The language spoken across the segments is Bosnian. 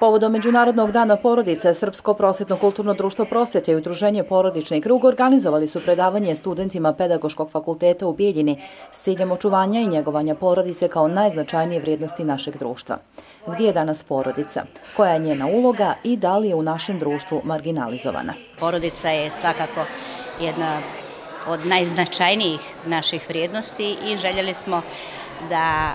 Povodom Međunarodnog dana porodice, Srpsko prosvjetno kulturno društvo prosvjete i udruženje Porodični krug organizovali su predavanje studentima Pedagoškog fakulteta u Bijeljini s ciljem očuvanja i njegovanja porodice kao najznačajnije vrijednosti našeg društva. Gdje je danas porodica? Koja je njena uloga i da li je u našem društvu marginalizovana? Porodica je svakako jedna od najznačajnijih naših vrijednosti i željeli smo da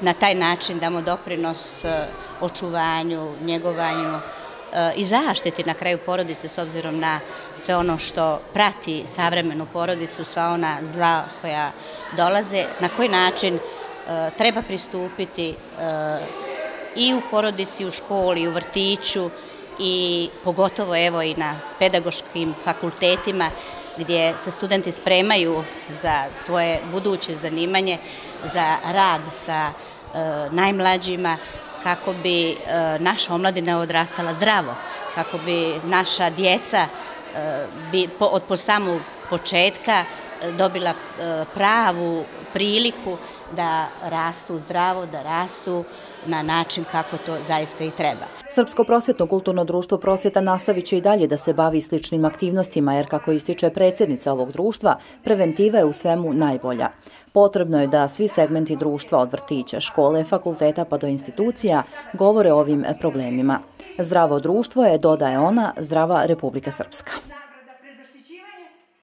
na taj način damo doprinos e, očuvanju, njegovanju e, i zaštiti na kraju porodice s obzirom na sve ono što prati savremenu porodicu, sva ona zla koja dolaze, na koji način e, treba pristupiti i u porodici, u školi, u vrtiću i pogotovo evo i na pedagoškim fakultetima gdje se studenti spremaju za svoje buduće zanimanje, za rad sa e, najmlađima, kako bi e, naša omladina odrastala zdravo, kako bi naša djeca e, bi, po, od po samog početka e, dobila e, pravu priliku da rastu zdravo, da rastu na način kako to zaista i treba. Srpsko prosvjetno kulturno društvo prosvjeta nastavit će i dalje da se bavi sličnim aktivnostima, jer kako ističe predsjednica ovog društva, preventiva je u svemu najbolja. Potrebno je da svi segmenti društva od vrtića, škole, fakulteta pa do institucija govore o ovim problemima. Zdravo društvo je, dodaje ona, zdrava Republika Srpska.